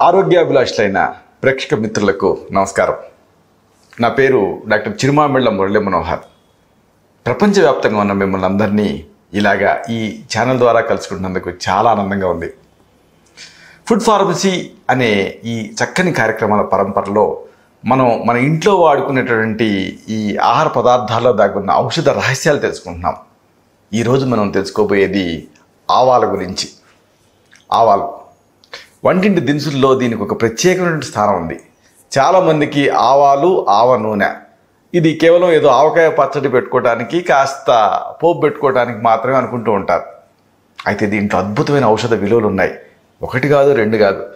ఆరోగ్యాభిలాషులైన ప్రేక్షక మిత్రులకు నమస్కారం. నా పేరు డాక్టర్ చిరుమామిళ్ళ మురళీ మనోహర్. ప్రపంచవ్యాప్తంగా ఉన్న మిమ్మల్ని అందరినీ ఇలాగా ఈ ఛానల్ ద్వారా కలుసుకుంటున్నందుకు చాలా ఆనందంగా ఉంది. ఫుడ్ ఫార్మసీ అనే ఈ చక్కని కార్యక్రమాల పరంపరలో మనం మన ఇంట్లో వాడుకునేటువంటి ఈ ఆహార పదార్థాల్లో దాగున్న ఔషధ రహస్యాలు తెలుసుకుంటున్నాం. ఈరోజు మనం తెలుసుకోబోయేది ఆవాల గురించి. ఆవాలు. వంటింటి దినుసుల్లో దీనికి ఒక ప్రత్యేకమైన స్థానం ఉంది. చాలామందికి ఆవాలు ఆవ నూనె. ఇది కేవలం ఏదో ఆవకాయ పచ్చడి పెట్టుకోవడానికి కాస్త పోపు పెట్టుకోవడానికి మాత్రమే అనుకుంటూ ఉంటారు. అయితే దీంట్లో అద్భుతమైన ఔషధ విలువలు ఉన్నాయి. ఒకటి కాదు రెండు కాదు.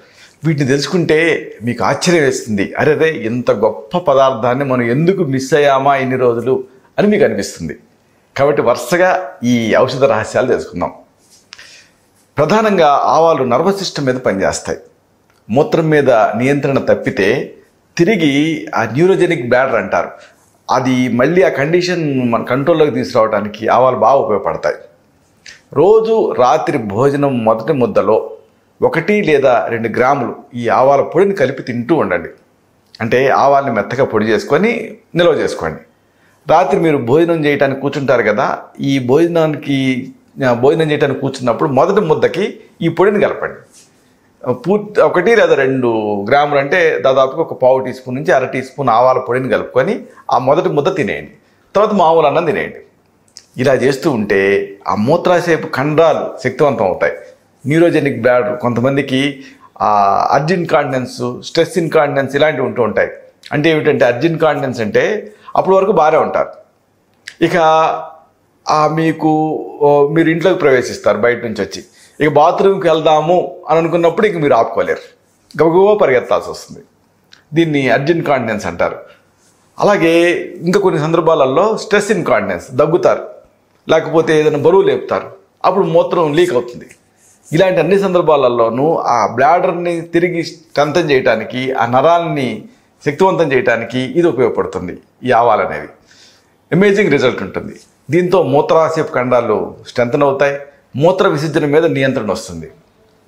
వీటిని తెలుసుకుంటే మీకు ఆశ్చర్యం వేస్తుంది. అరే అదే ఇంత గొప్ప పదార్థాన్ని మనం ఎందుకు మిస్ అయ్యామా ఇన్ని రోజులు అని మీకు అనిపిస్తుంది. కాబట్టి వరుసగా ఈ ఔషధ రహస్యాలు తెలుసుకుందాం. ప్రధానంగా ఆవాలు నర్వస్ సిస్టమ్ మీద పనిచేస్తాయి. మూత్రం మీద నియంత్రణ తప్పితే తిరిగి ఆ న్యూరోజెనిక్ బ్యాడర్ అంటారు. అది మళ్ళీ ఆ కండిషన్ మన కంట్రోల్లోకి తీసుకురావడానికి ఆవాలు బాగా ఉపయోగపడతాయి. రోజు రాత్రి భోజనం మొదటి ముద్దలో ఒకటి లేదా రెండు గ్రాములు ఈ ఆవాల పొడిని కలిపి తింటూ ఉండండి. అంటే ఆవాల్ని మెత్తగా పొడి చేసుకొని నిల్వ చేసుకోండి. రాత్రి మీరు భోజనం చేయడానికి కూర్చుంటారు కదా ఈ భోజనానికి భోజనం చేయడానికి కూర్చున్నప్పుడు మొదటి ముద్దకి ఈ పొడిని కలపండి. పూర్తి ఒకటి లేదా రెండు గ్రాములు అంటే దాదాపుగా ఒక పావు టీ స్పూన్ నుంచి అర టీ స్పూన్ ఆవాల పొడిని కలుపుకొని ఆ మొదటి ముద్ద తినేయండి. తర్వాత మామూలు అన్నం తినేయండి. ఇలా చేస్తూ ఉంటే ఆ మూత్రాశయపు కండరాలు శక్తివంతం అవుతాయి. న్యూరోజెనిక్ బ్యాడ్ కొంతమందికి అర్జిన్ కాండినెన్స్ స్ట్రెస్ ఇన్కాండినెన్స్ ఇలాంటివి ఉంటూ ఉంటాయి. అంటే ఏమిటంటే అర్జిన్ కాండినెన్స్ అంటే అప్పటి వరకు బాగానే ఉంటారు. ఇక మీకు మీరు ఇంట్లోకి ప్రవేశిస్తారు బయట నుంచి వచ్చి. ఇక బాత్రూమ్కి వెళ్దాము అని అనుకున్నప్పుడు ఇక మీరు ఆపుకోలేరు. గబగబా పరిగెత్తాల్సి వస్తుంది. దీన్ని అర్జెంట్ కాంటినెన్స్ అంటారు. అలాగే ఇంకా కొన్ని సందర్భాలలో స్ట్రెస్ ఇన్కాండినెన్స్ దగ్గుతారు. లేకపోతే ఏదైనా బరువు లేపుతారు. అప్పుడు మూత్రం లీక్ అవుతుంది. ఇలాంటి అన్ని సందర్భాలలోనూ ఆ బ్లాడర్ని తిరిగి స్ట్రెంథన్ చేయడానికి ఆ నరాల్ని శక్తివంతం చేయడానికి ఇది ఉపయోగపడుతుంది ఈ ఆవాలనేవి అమేజింగ్ రిజల్ట్ ఉంటుంది. దీంతో మూత్రాశయపు ఖండాలు స్ట్రెంథన్ అవుతాయి. మూత్ర విసర్జన మీద నియంత్రణ వస్తుంది.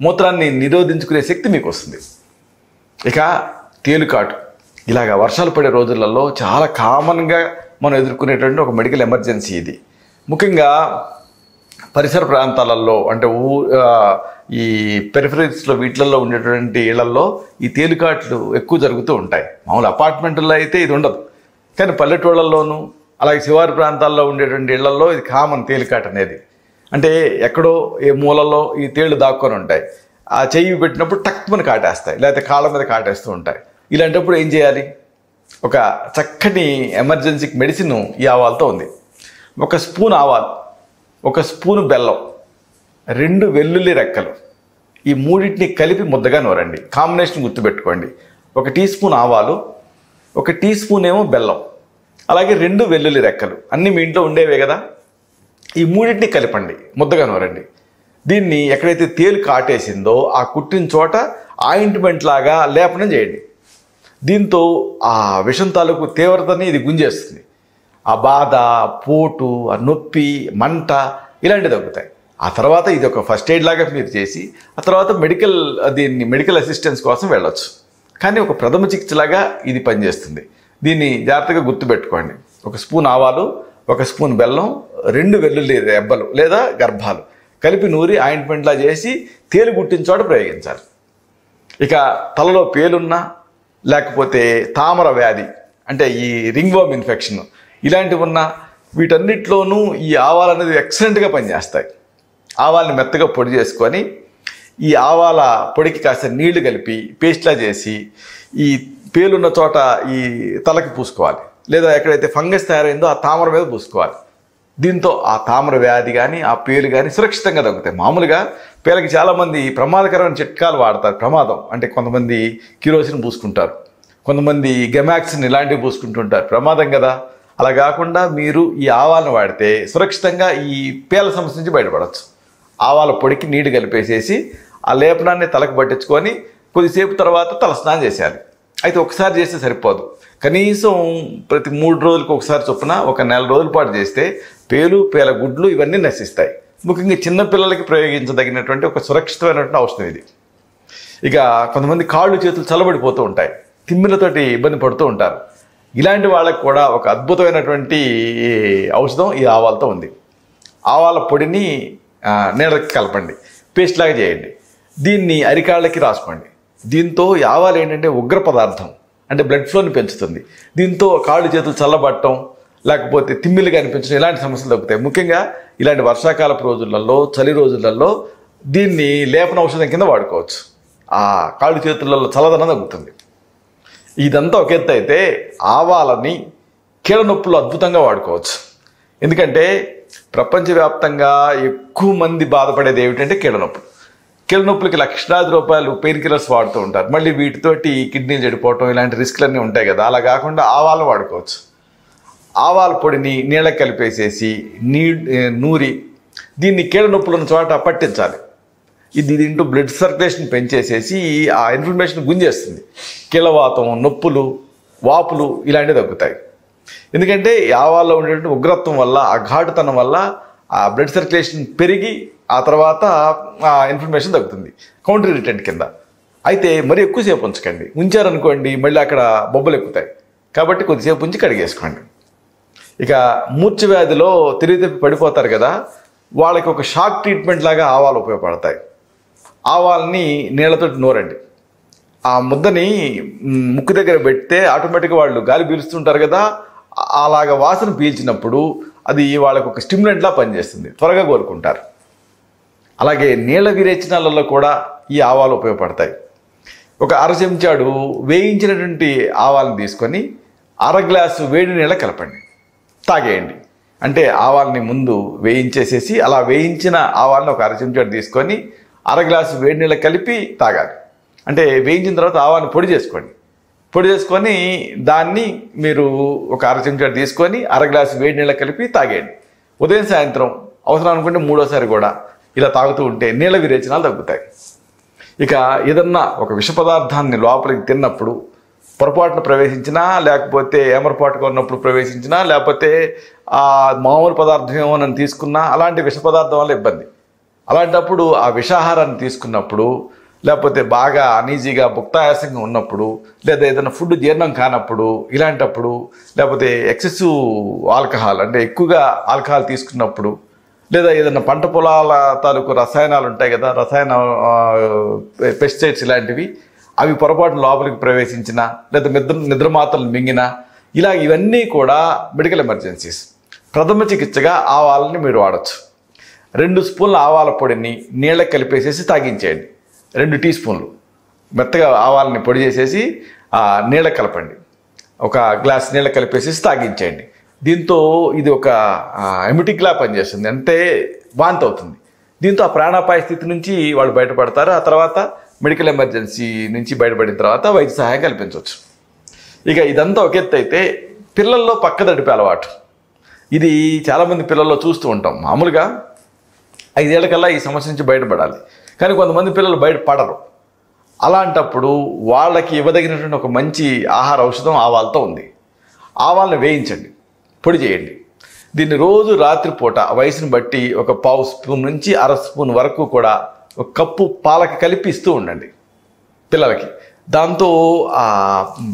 మూత్రాన్ని నిరోధించుకునే శక్తి మీకు వస్తుంది. ఇక తేలుకాటు ఇలాగ వర్షాలు పడే రోజులలో చాలా కామన్గా మనం ఎదుర్కొనేటువంటి ఒక మెడికల్ ఎమర్జెన్సీ ఇది. ముఖ్యంగా పరిసర ప్రాంతాలలో అంటే ఊ ఈ పెరిఫరీస్లో వీటిలలో ఉండేటువంటి ఇళ్ళలో ఈ తేలికాట్లు ఎక్కువ జరుగుతూ ఉంటాయి. మామూలు అపార్ట్మెంట్లో అయితే ఇది ఉండదు. కానీ పల్లెటూళ్ళల్లోనూ అలాగే శివారు ప్రాంతాల్లో ఉండేటువంటి ఇళ్ళలో ఇది కామన్ తేలికాట అనేది. అంటే ఎక్కడో ఏ మూలలో ఈ తేళ్ళు దాక్కొని ఉంటాయి. ఆ చెయ్యి పెట్టినప్పుడు టక్మని కాటేస్తాయి. లేకపోతే కాళ్ళ మీద కాటేస్తూ ఉంటాయి. ఇలాంటప్పుడు ఏం చేయాలి? ఒక చక్కని ఎమర్జెన్సీ మెడిసిన్ ఈ ఆవాలతో ఉంది. ఒక స్పూన్ ఆవాలు ఒక స్పూను బెల్లం రెండు వెల్లుల్లి రెక్కలు ఈ మూడింటిని కలిపి ముద్దగా నూరండి. కాంబినేషన్ గుర్తుపెట్టుకోండి. ఒక టీ స్పూన్ ఆవాలు ఒక టీ స్పూన్ ఏమో బెల్లం. అలాగే రెండు వెల్లుల్లి రెక్కలు. అన్నీ మీ ఇంట్లో ఉండేవే కదా? ఈ మూడింటిని కలపండి. ముద్దగా నూరండి. దీన్ని ఎక్కడైతే తేలు కాటేసిందో ఆ కుట్టిన చోట ఆయింట్మెంట్ లాగా లేపనం చేయండి. దీంతో ఆ విషం తాలూకు తీవ్రతని ఇది గుంజేస్తుంది. ఆ బాధ పోటు ఆ నొప్పి మంట ఇలాంటివి తగ్గుతాయి. ఆ తర్వాత ఇది ఒక ఫస్ట్ ఎయిడ్ లాగా మీరు చేసి ఆ తర్వాత మెడికల్ దీన్ని మెడికల్ అసిస్టెన్స్ కోసం వెళ్ళొచ్చు. కానీ ఒక ప్రథమ చికిత్సలాగా ఇది పనిచేస్తుంది. దీన్ని జాగ్రత్తగా గుర్తుపెట్టుకోండి. ఒక స్పూన్ ఆవాలు ఒక స్పూన్ బెల్లం రెండు వెల్లుల్లి రెబ్బలు లేదా గర్భాలు కలిపి నూరి ఆయింట్మెంట్లా చేసి తేలు గుట్టిన చోట ప్రయోగించాలి. ఇక తలలో పేలున్నా లేకపోతే తామర వ్యాధి అంటే ఈ రింగ్ వామ్ ఇన్ఫెక్షన్ ఇలాంటివి ఉన్న వీటన్నిటిలోనూ ఈ ఆవాలు అనేది ఎక్సలెంట్గా పనిచేస్తాయి. ఆవాలని మెత్తగా పొడి చేసుకొని ఈ ఆవాల పొడికి కాస్త నీళ్ళు కలిపి పేస్ట్లా చేసి ఈ పేలున్న చోట ఈ తలకి పూసుకోవాలి. లేదా ఎక్కడైతే ఫంగస్ తయారైందో ఆ తామర మీద పూసుకోవాలి. దీంతో ఆ తామర వ్యాధి కానీ ఆ పేలు కానీ సురక్షితంగా తగ్గుతాయి. మామూలుగా పేలకి చాలామంది ప్రమాదకరమైన చిట్కాలు వాడతారు. ప్రమాదం అంటే కొంతమంది కిరోసిన్ పూసుకుంటారు. కొంతమంది గెమాక్సిన్ ఇలాంటివి పూసుకుంటుంటారు. ప్రమాదం కదా. అలా కాకుండా మీరు ఈ ఆవాలను వాడితే సురక్షితంగా ఈ పేల సమస్య నుంచి బయటపడవచ్చు ఆవాల పొడికి నీళ్ళు కలిపేసేసి ఆ లేపనాన్ని తలకు పట్టించుకొని కొద్దిసేపు తర్వాత తల స్నానం చేసేయాలి. అయితే ఒకసారి చేస్తే సరిపోదు. కనీసం ప్రతి మూడు రోజులకు ఒకసారి చొప్పున ఒక నెల రోజుల పాటు చేస్తే పేలు పేల గుడ్లు ఇవన్నీ నశిస్తాయి. ముఖ్యంగా చిన్నపిల్లలకి ప్రయోగించదగినటువంటి ఒక సురక్షితమైనటువంటి ఔషధం ఇది. ఇక కొంతమంది కాళ్ళు చేతులు చల్లబడిపోతూ ఉంటాయి. తిమ్మిలతోటి ఇబ్బంది పడుతూ ఉంటారు. ఇలాంటి వాళ్ళకి కూడా ఒక అద్భుతమైనటువంటి ఔషధం ఈ ఆవాలతో ఉంది. ఆవాల పొడిని నీళ్ళకి కలపండి పేస్ట్ లాగా చేయండి. దీన్ని అరికాళ్ళకి రాసుకోండి. దీంతో యావాలు ఆవాలు ఏంటంటే ఉగ్ర పదార్థం అంటే బ్లడ్ ఫ్లోని పెంచుతుంది. దీంతో కాళ్ళు చేతులు చల్లబట్టడం లేకపోతే తిమ్మిలు కనిపించడం ఇలాంటి సమస్యలు తగ్గుతాయి. ముఖ్యంగా ఇలాంటి వర్షాకాలపు రోజులలో చలి రోజులలో దీన్ని లేపన ఔషధం కింద వాడుకోవచ్చు. ఆ కాళ్ళు చేతులలో చల్లదనం తగ్గుతుంది. ఇదంతా ఒక ఎత్తు అయితే ఆవాలని కీళ్ళ నొప్పులు అద్భుతంగా వాడుకోవచ్చు. ఎందుకంటే ప్రపంచవ్యాప్తంగా ఎక్కువ మంది బాధపడేది ఏమిటంటే కీళ్ళనొప్పులు కీళ్ళనొప్పులకి కీళ్ళ నొప్పులకి లక్షలాది రూపాయలు పెయిన్ కిల్లర్స్ వాడుతూ ఉంటారు. మళ్ళీ వీటితోటి కిడ్నీలు చెడిపోవటం ఇలాంటి రిస్క్లన్నీ ఉంటాయి కదా. అలా కాకుండా ఆవాలు వాడుకోవచ్చు. ఆవాల పొడిని నీళ్ళకి కలిపేసేసి నీ నూరి దీన్ని కీళ్ళనొప్పులు ఉన్న చోట పట్టించాలి. ఇది దీంట్లో బ్లడ్ సర్క్యులేషన్ పెంచేసేసి ఆ ఇన్ఫర్మేషన్ గుంజేస్తుంది. కీళ్ళవాతం నొప్పులు వాపులు ఇలాంటివి తగ్గుతాయి. ఎందుకంటే ఈ ఆవాల్లో ఉండేటువంటి ఉగ్రత్వం వల్ల ఆ ఘాటుతనం వల్ల ఆ బ్లడ్ సర్క్యులేషన్ పెరిగి ఆ తర్వాత ఆ ఇన్ఫర్మేషన్ తగ్గుతుంది కౌంటర్ రిటెంట్ కింద. అయితే మరి ఎక్కువసేపు ఉంచకండి. ఉంచారనుకోండి మళ్ళీ అక్కడ బొబ్బలు ఎక్కుతాయి. కాబట్టి కొద్దిసేపు ఉంచి కడిగేసుకోండి. ఇక మూర్ఛ వ్యాధిలో తిరిగి తిప్పి పడిపోతారు కదా వాళ్ళకి ఒక షాక్ ట్రీట్మెంట్ లాగా ఆవాలు ఉపయోగపడతాయి. ఆవాల్ని నీళ్ళతో నూరండి. ఆ ముద్దని ముక్కు దగ్గర పెడితే ఆటోమేటిక్గా వాళ్ళు గాలి పీలుస్తుంటారు కదా అలాగ వాసన పీల్చినప్పుడు అది వాళ్ళకు ఒక స్టిమ్యులెంట్లా పనిచేస్తుంది. త్వరగా కోరుకుంటారు అలాగే నీళ్ళ విరేచనాలలో కూడా ఈ ఆవాలు ఉపయోగపడతాయి. ఒక అర చెంచాడు వేయించినటువంటి ఆవాలను తీసుకొని అర గ్లాసు వేడి నీళ్ళ కలపండి. తాగేయండి. అంటే ఆవాల్ని ముందు వేయించేసేసి అలా వేయించిన ఆవాలను ఒక అర చెంచాడు తీసుకొని అర గ్లాసు వేడి నీళ్ళ కలిపి తాగాలి. అంటే వేయించిన తర్వాత ఆవాన్ని పొడి చేసుకోండి. పొడి చేసుకొని దాన్ని మీరు ఒక అర చెంచాడు తీసుకొని అర గ్లాసు వేడి నీళ్ళ కలిపి తాగేయండి. ఉదయం సాయంత్రం అవసరం అనుకుంటే మూడోసారి కూడా ఇలా తాగుతూ ఉంటే నీళ్ళ విరేచనాలు తగ్గుతాయి. ఇక ఏదన్నా ఒక విష పదార్థాన్ని లోపలికి తిన్నప్పుడు పొరపాటున ప్రవేశించినా లేకపోతే ఏమరపాటుగా ఉన్నప్పుడు ప్రవేశించినా లేకపోతే ఆ మామూలు పదార్థం ఏమో తీసుకున్నా అలాంటి విష పదార్థం వల్ల ఇబ్బంది. అలాంటప్పుడు ఆ విషాహారాన్ని తీసుకున్నప్పుడు లేకపోతే బాగా అనీజీగా భుక్తాయాసంగా ఉన్నప్పుడు లేదా ఏదైనా ఫుడ్ జీర్ణం కానప్పుడు ఇలాంటప్పుడు లేకపోతే ఎక్సెసివ్ ఆల్కహాల్ అంటే ఎక్కువగా ఆల్కహాల్ తీసుకున్నప్పుడు లేదా ఏదైనా పంట పొలాల తాలూకు రసాయనాలు ఉంటాయి కదా రసాయన పెస్టిసైడ్స్ ఇలాంటివి అవి పొరపాటు లోపలికి ప్రవేశించిన లేదా నిద్ర నిద్రమాతలు మాత్రలు ఇలా ఇవన్నీ కూడా మెడికల్ ఎమర్జెన్సీస్ ప్రథమ చికిత్సగా ఆవాలని మీరు వాడచ్చు. రెండు స్పూన్ల ఆవాల పొడిని నీళ్ళకి కలిపేసేసి తాగించేయండి. రెండు టీ స్పూన్లు. మెత్తగా ఆవాలని పొడి చేసేసి ఆ నీళ్ళ కలపండి. ఒక గ్లాస్ నీళ్ళ కలిపేసి తాగించేయండి. దీంతో ఇది ఒక ఎమిటిక్లా పనిచేస్తుంది. అంటే వాంతి అవుతుంది దీంతో ఆ ప్రాణాపాయ స్థితి నుంచి వాళ్ళు బయటపడతారు. ఆ తర్వాత మెడికల్ ఎమర్జెన్సీ నుంచి బయటపడిన తర్వాత వైద్య సహాయం కల్పించవచ్చు. ఇక ఇదంతా ఒక ఎత్తు అయితే పిల్లల్లో పక్కదడిపే అలవాటు. ఇది చాలామంది పిల్లల్లో చూస్తూ ఉంటాం. మామూలుగా ఐదేళ్ళకల్లా ఈ సమస్య నుంచి బయటపడాలి. కానీ కొంతమంది పిల్లలు బయట పడరు. అలాంటప్పుడు వాళ్ళకి ఇవ్వదగినటువంటి ఒక మంచి ఆహార ఔషధం ఆవాలతో ఉంది. ఆవాలను వేయించండి పొడి చేయండి. దీన్ని రోజు రాత్రిపూట వయసుని బట్టి ఒక పావు స్పూన్ నుంచి అర స్పూన్ వరకు కూడా ఒక కప్పు పాలకి కలిపి ఇస్తూ ఉండండి పిల్లలకి. దాంతో ఆ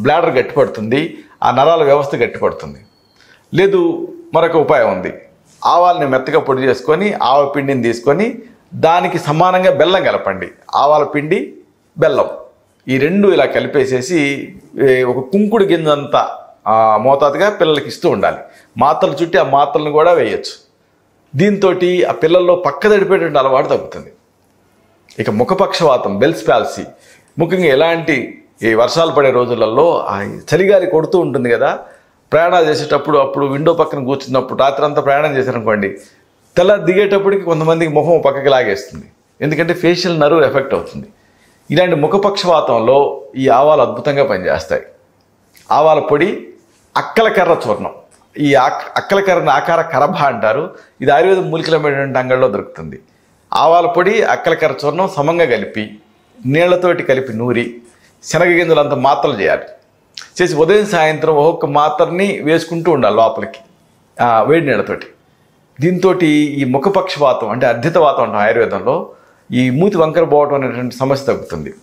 బ్లాడర్ గట్టిపడుతుంది ఆ నరాల వ్యవస్థ గట్టిపడుతుంది. లేదు మరొక ఉపాయం ఉంది. ఆవాల్ని మెత్తగా పొడి చేసుకొని ఆవ పిండిని తీసుకొని దానికి సమానంగా బెల్లం కలపండి. ఆవాల పిండి బెల్లం. ఈ రెండు ఇలా కలిపేసేసి ఒక కుంకుడు గింజంత మోతాదుగా పిల్లలకి ఇస్తూ ఉండాలి. మాత్రలు చుట్టి ఆ మాత్రలను కూడా వేయచ్చు. దీంతో ఆ పిల్లల్లో పక్క తడిపేటువంటి అలవాటు తగ్గుతుంది. ఇక ముఖపక్షవాతం బెల్స్ ప్యాల్సీ ముఖ్యంగా ఎలాంటి ఈ వర్షాలు పడే రోజులలో ఆ చలిగాలి కొడుతూ ఉంటుంది కదా. ప్రయాణాలు చేసేటప్పుడు అప్పుడు విండో పక్కన కూర్చున్నప్పుడు రాత్రి అంతా ప్రయాణం చేశారనుకోండి తెల్ల దిగేటప్పటికి కొంతమందికి ముఖం పక్కకి లాగేస్తుంది. ఎందుకంటే ఫేషియల్ నర్వ్ ఎఫెక్ట్ అవుతుంది. ఇలాంటి ముఖపక్షవాతంలో ఈ ఆవాలు అద్భుతంగా పనిచేస్తాయి. ఆవాల పొడి అక్కల కర్ర చూర్ణం ఈ ఆక్ అక్కల ఆకార కరభ అంటారు. ఇది ఆయుర్వేద మూలికలమైనటువంటి అంగడిలో దొరుకుతుంది. ఆవాల పొడి అక్కల కర్ర చూర్ణం సమంగా కలిపి నీళ్ళతోటి కలిపి నూరి శనగ అంత మాత్రలు చేయాలి. చేసి ఉదయం సాయంత్రం ఒక్కొక్క మాత్రని వేసుకుంటూ ఉండాలి లోపలికి వేడి నీళ్ళతోటి దీంతో ఈ ముఖపక్షవాతం అంటే అర్ధితవాతం అంటాం ఆయుర్వేదంలో ఈ మూతి వంకర పోవటం అనేటువంటి సమస్య తగ్గుతుంది.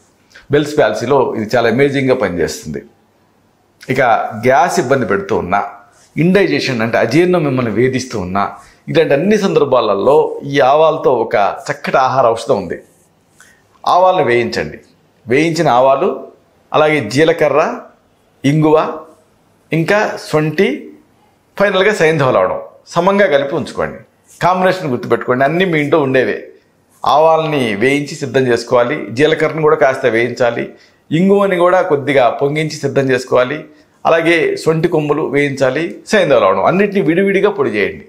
బెల్స్ ప్యాల్సీలో ఇది చాలా అమేజింగ్గా పనిచేస్తుంది. ఇక గ్యాస్ ఇబ్బంది పెడుతూ ఉన్నా ఇండైజెషన్ అంటే అజీర్ణం మిమ్మల్ని వేధిస్తూ ఉన్నా ఇలాంటి అన్ని సందర్భాలలో ఈ ఆవాలతో ఒక చక్కటి ఆహార ఔషధం ఉంది. ఆవాలను వేయించండి. వేయించిన ఆవాలు అలాగే జీలకర్ర ఇంగువ ఇంకా సొంటి ఫైనల్గా సైంధవలవడం. సమంగా కలిపి ఉంచుకోండి. కాంబినేషన్ గుర్తుపెట్టుకోండి. అన్నీ మీ ఇంట్లో ఉండేవే. ఆవాల్ని వేయించి సిద్ధం చేసుకోవాలి. జీలకర్రను కూడా కాస్త వేయించాలి. ఇంగువని కూడా కొద్దిగా పొంగించి సిద్ధం చేసుకోవాలి. అలాగే సొంటి కొమ్ములు వేయించాలి. సైంధవ లవడం అన్నిటిని విడివిడిగా పొడి చేయండి.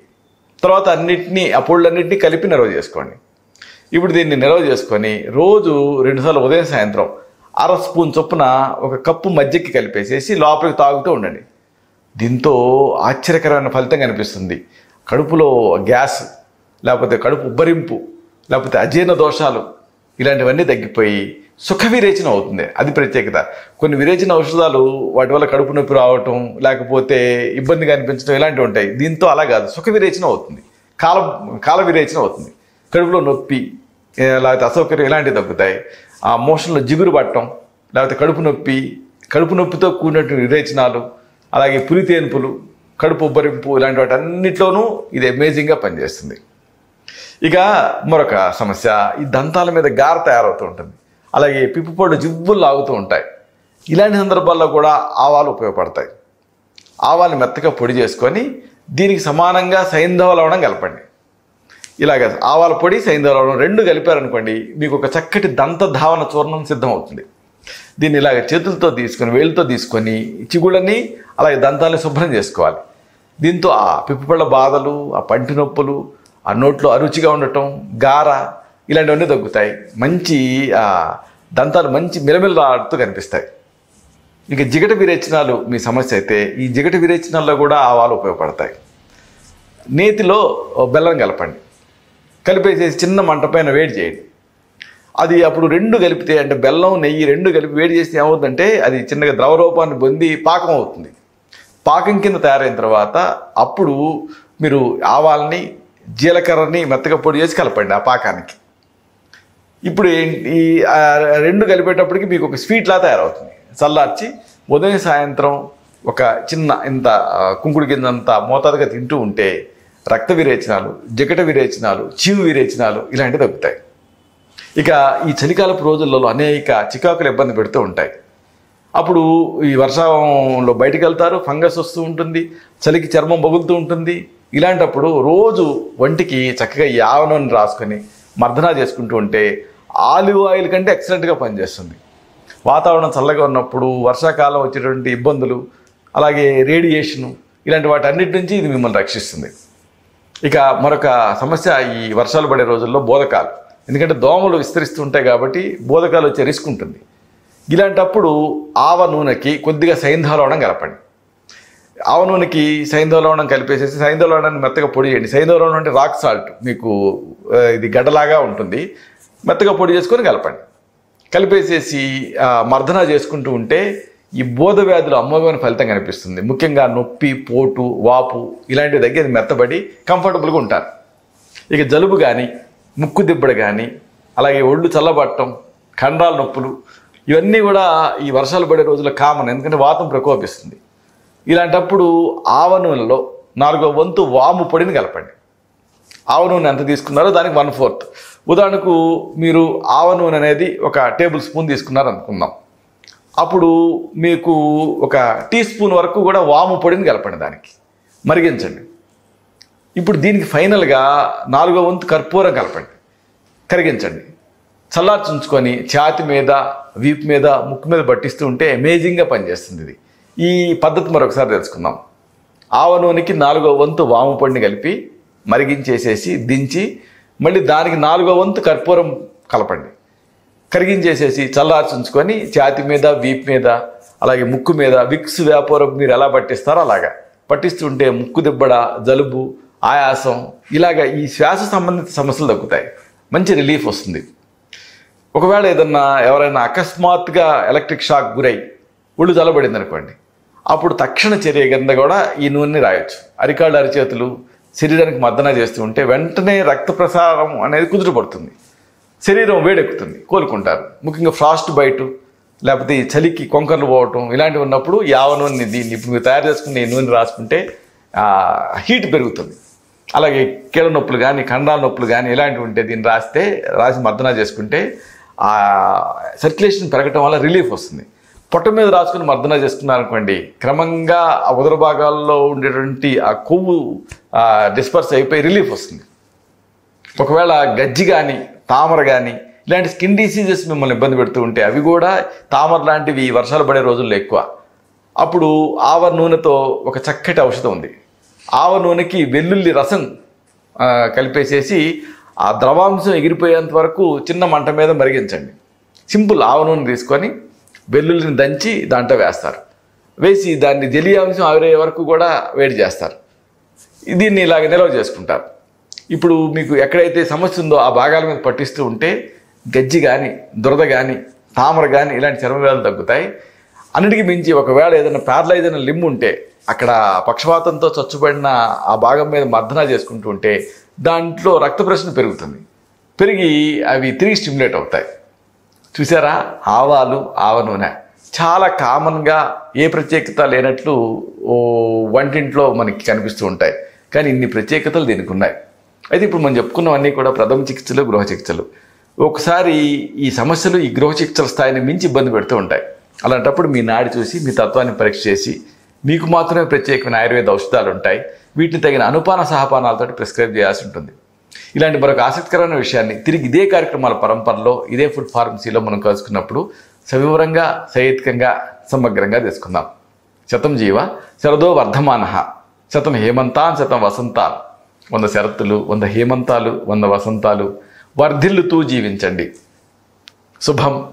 తర్వాత అన్నింటినీ ఆ పొళ్ళన్నింటినీ కలిపి నిల్వ చేసుకోండి. ఇప్పుడు దీన్ని నిల్వ చేసుకొని రోజు రెండుసార్లు ఉదయం సాయంత్రం అర స్పూన్ చొప్పున ఒక కప్పు మజ్జిగకి కలిపేసేసి లోపలికి తాగుతూ ఉండండి. దీంతో ఆశ్చర్యకరమైన ఫలితం కనిపిస్తుంది. కడుపులో గ్యాస్ లేకపోతే కడుపు ఉబ్బరింపు లేకపోతే అజీర్ణ దోషాలు ఇలాంటివన్నీ తగ్గిపోయి సుఖ విరేచన అవుతుంది. అది ప్రత్యేకత. కొన్ని విరేచన ఔషధాలు వాటి వల్ల కడుపు నొప్పి రావటం లేకపోతే ఇబ్బందిగా అనిపించడం ఇలాంటివి ఉంటాయి. దీంతో అలా కాదు. సుఖ విరేచన అవుతుంది. కాల కాల విరేచన అవుతుంది. కడుపులో నొప్పి లేకపోతే అసౌకర్యం ఇలాంటివి తగ్గుతాయి. ఆ మోషన్లో జిగురు పట్టడం లేకపోతే కడుపు నొప్పి కడుపు నొప్పితో కూడినటువంటి విరేచనాలు అలాగే పులితేన్పులు కడుపు ఉబ్బరింపు ఇలాంటి వాటి అన్నిట్లోనూ ఇది అమేజింగ్గా పనిచేస్తుంది. ఇక మరొక సమస్య ఈ దంతాల మీద గార తయారవుతూ ఉంటుంది. అలాగే పిప్పు జివ్వులు లాగుతూ ఉంటాయి. ఇలాంటి సందర్భాల్లో కూడా ఆవాలు ఉపయోగపడతాయి. ఆవాలు మెత్తగా పొడి చేసుకొని దీనికి సమానంగా సైంధవ లవణం కలపండి. ఇలాగ ఆవాల పొడి సైంధవ లవణం రెండు కలిపారనుకోండి మీకు ఒక చక్కటి దంత ధావన చూర్ణం సిద్ధం అవుతుంది దీన్ని ఇలాగ చేతులతో తీసుకొని వేలుతో తీసుకొని చిగుళ్ళని అలాగే దంతాలను శుభ్రం చేసుకోవాలి. దీంతో ఆ పిప్పుపళ్ళ బాధలు ఆ పంటి నొప్పులు ఆ నోట్లో అరుచిగా ఉండటం గార ఇలాంటివన్నీ తగ్గుతాయి. మంచి దంతాలు మంచి మిలమిలలాడుతూ కనిపిస్తాయి. ఇక జిగట విరేచనాలు మీ సమస్య అయితే ఈ జిగట విరేచనాల్లో కూడా ఆవాలు ఉపయోగపడతాయి. నేతిలో బెల్లం కలపండి. కలిపేసేసి చిన్న మంట పైన వేడి చేయండి. అది అప్పుడు రెండు కలిపితే అంటే బెల్లం నెయ్యి రెండు కలిపి వేడి చేస్తే ఏమవుతుందంటే అది చిన్నగా ద్రవ రూపాన్ని పొంది పాకం అవుతుంది. పాకం కింద తయారైన తర్వాత అప్పుడు మీరు ఆవాలని జీలకర్రని మెత్తగా పొడి చేసి కలపండి ఆ పాకానికి. ఇప్పుడు ఈ రెండు కలిపేటప్పటికి మీకు ఒక స్వీట్లా తయారవుతుంది. చల్లార్చి ఉదయం సాయంత్రం ఒక చిన్న ఇంత కుంకుడు కింద అంత మోతాదుగా తింటూ ఉంటే రక్త విరేచనాలు జగట విరేచనాలు చీవు విరేచనాలు ఇలాంటివి తగ్గుతాయి. ఇక ఈ చలికాలపు రోజులలో అనేక చికాకులు ఇబ్బంది పెడుతూ ఉంటాయి. అప్పుడు ఈ వర్షంలో బయటికి వెళ్తారు ఫంగస్ వస్తూ ఉంటుంది చలికి చర్మం బగులుతూ ఉంటుంది. ఇలాంటప్పుడు రోజు వంటికి చక్కగా ఈ రాసుకొని మర్దనా చేసుకుంటూ ఉంటే ఆలివ్ ఆయిల్ కంటే ఎక్సలెంట్గా పనిచేస్తుంది. వాతావరణం చల్లగా ఉన్నప్పుడు వర్షాకాలం వచ్చేటువంటి ఇబ్బందులు అలాగే రేడియేషను ఇలాంటి వాటి అన్నిటి నుంచి ఇది మిమ్మల్ని రక్షిస్తుంది. ఇక మరొక సమస్య ఈ వర్షాలు పడే రోజుల్లో బోధకాలు. ఎందుకంటే దోమలు విస్తరిస్తుంటాయి కాబట్టి బోధకాలు వచ్చే రిస్క్ ఉంటుంది. ఇలాంటప్పుడు ఆవ నూనెకి కొద్దిగా సైంధవలవణం కలపండి. ఆవ నూనెకి సైంధవలవణం కలిపేసేసి సైంధవలవణాన్ని మెత్తగా పొడి చేయండి. సైంధవలవణం అంటే రాక్ సాల్ట్ మీకు ఇది గడ్డలాగా ఉంటుంది. మెత్తగా పొడి చేసుకొని కలపండి. కలిపేసేసి మర్దన చేసుకుంటూ ఉంటే ఈ బోధ వ్యాధులు అమ్మోగమైన ఫలితం కనిపిస్తుంది. ముఖ్యంగా నొప్పి పోటు వాపు ఇలాంటి దగ్గర మెత్తబడి కంఫర్టబుల్గా ఉంటారు. ఇక జలుబు కానీ ముక్కు దిబ్బడు కానీ అలాగే ఒళ్ళు చల్లబట్టడం కండ్రాల నొప్పులు ఇవన్నీ కూడా ఈ వర్షాలు పడే రోజుల్లో కామన్. ఎందుకంటే వాతం ప్రకోపిస్తుంది. ఇలాంటప్పుడు ఆవ నూనెలో నాలుగో వంతు వాము పొడిని కలపండి. ఆవ నూనె ఎంత తీసుకున్నారో దానికి వన్ ఫోర్త్. ఉదాహరణకు మీరు ఆవ నూనె అనేది ఒక టేబుల్ స్పూన్ తీసుకున్నారు అనుకుందాం అప్పుడు మీకు ఒక టీ స్పూన్ వరకు కూడా వాము పొడిని కలపండి దానికి. మరిగించండి. ఇప్పుడు దీనికి ఫైనల్గా నాలుగో వంతు కర్పూరం కలపండి. కరిగించండి. చల్లార్చుంచుకొని ఛాతి మీద వీపు మీద ముక్కు మీద పట్టిస్తూ ఉంటే అమేజింగ్గా పనిచేస్తుంది ఇది. ఈ పద్ధతి మరొకసారి తెలుసుకుందాం. ఆవ నూనెకి నాలుగో వంతు వాము పొడిని కలిపి మరిగించేసేసి దించి మళ్ళీ దానికి నాలుగో వంతు కర్పూరం కలపండి. కరిగించేసేసి చల్లార్చుంచుకొని ఛాతి మీద వీపు మీద అలాగే ముక్కు మీద విక్స్ వ్యాపారం మీరు ఎలా పట్టిస్తారో అలాగా. పట్టిస్తుంటే ముక్కు దిబ్బడ జలుబు ఆయాసం ఇలాగ ఈ శ్వాస సంబంధిత సమస్యలు తగ్గుతాయి. మంచి రిలీఫ్ వస్తుంది. ఒకవేళ ఏదన్నా ఎవరైనా అకస్మాత్తుగా ఎలక్ట్రిక్ షాక్ గురై ఒళ్ళు జలబడింది అనుకోండి అప్పుడు తక్షణ చర్య కింద కూడా ఈ నూనెని రాయొచ్చు. అరికాళ్ళు అరిచేతులు శరీరానికి మద్దన చేస్తూ ఉంటే వెంటనే రక్త ప్రసారం అనేది కుదుటపడుతుంది. శరీరం వేడెక్కుతుంది కోలుకుంటారు. ముఖ్యంగా ఫ్రాస్ట్ బయట లేకపోతే ఈ చలికి కొంకర్లు పోవటం ఇలాంటివి ఉన్నప్పుడు యావ నూనె దీన్ని ఇప్పుడు మీరు తయారు చేసుకునే ఈ నూనె రాసుకుంటే హీట్ పెరుగుతుంది. అలాగే కీళ్ళ నొప్పులు కానీ కండాల నొప్పులు కానీ ఇలాంటివి ఉంటే దీన్ని రాస్తే రాసి మర్దన చేసుకుంటే ఆ సర్క్యులేషన్ పెరగటం వల్ల రిలీఫ్ వస్తుంది. పొట్ట మీద రాసుకుని మర్దన చేసుకున్నారనుకోండి క్రమంగా ఆ ఉదర భాగాల్లో ఉండేటువంటి ఆ కొవ్వు డిస్పర్స్ అయిపోయి రిలీఫ్ వస్తుంది. ఒకవేళ గజ్జి కానీ తామర కానీ ఇలాంటి స్కిన్ డిసీజెస్ మిమ్మల్ని ఇబ్బంది పెడుతూ ఉంటే అవి కూడా తామర లాంటివి వర్షాలు పడే రోజుల్లో ఎక్కువ. అప్పుడు ఆవర్ నూనెతో ఒక చక్కటి ఔషధం ఉంది. ఆవ నూనెకి వెల్లుల్లి రసం కలిపేసేసి ఆ ద్రవాంశం ఎగిరిపోయేంత వరకు చిన్న మంట మీద మరిగించండి. సింపుల్ ఆవ నూనె తీసుకొని వెల్లుల్లిని దంచి దాంట్లో వేస్తారు. వేసి దాన్ని జలీయాంశం ఆవిరయ్యే వరకు కూడా వేడి చేస్తారు. దీన్ని ఇలాగ నిల్వ చేసుకుంటారు. ఇప్పుడు మీకు ఎక్కడైతే సమస్య ఉందో ఆ భాగాల మీద పట్టిస్తూ ఉంటే గజ్జి కానీ దురద కానీ తామర కానీ ఇలాంటి చర్మవ్యాధులు తగ్గుతాయి. అన్నిటికీ మించి ఒకవేళ ఏదైనా ప్యారలైజ్ అయిన లిమ్ ఉంటే అక్కడ పక్షపాతంతో చచ్చుబడిన ఆ భాగం మీద మర్దన చేసుకుంటూ ఉంటే దాంట్లో రక్త ప్రశ్న పెరుగుతుంది. పెరిగి అవి తిరిగి స్టిమ్యులేట్ అవుతాయి. చూసారా? ఆవాలు ఆవ నూనె. చాలా కామన్గా ఏ ప్రత్యేకత లేనట్లు ఓ వంటింట్లో మనకి కనిపిస్తూ ఉంటాయి. కానీ ఇన్ని ప్రత్యేకతలు దీనికి ఉన్నాయి. అయితే ఇప్పుడు మనం చెప్పుకున్నవన్నీ కూడా ప్రథమ చికిత్సలు గృహ చికిత్సలు. ఒకసారి ఈ సమస్యలు ఈ గృహ చికిత్సల స్థాయిని మించి ఇబ్బంది పెడుతూ ఉంటాయి. అలాంటప్పుడు మీ నాడి చూసి మీ తత్వాన్ని పరీక్ష చేసి మీకు మాత్రమే ప్రత్యేకమైన ఆయుర్వేద ఔషధాలు ఉంటాయి. వీటిని తగిన అనుపాన సహపానాలతో ప్రిస్క్రైబ్ చేయాల్సి ఉంటుంది. ఇలాంటి మరొక ఆసక్తికరమైన విషయాన్ని తిరిగి ఇదే కార్యక్రమాల పరంపరలో ఇదే ఫుడ్ ఫార్మసీలో మనం కలుసుకున్నప్పుడు సవివరంగా సైతికంగా సమగ్రంగా తెలుసుకుందాం. శతం జీవ శరదో వర్ధమాన. శతం హేమంతాన్ శతం వసంతాన్. వంద శరత్తులు వంద హేమంతాలు వంద వసంతాలు. వర్ధిల్లుతూ జీవించండి. శుభం.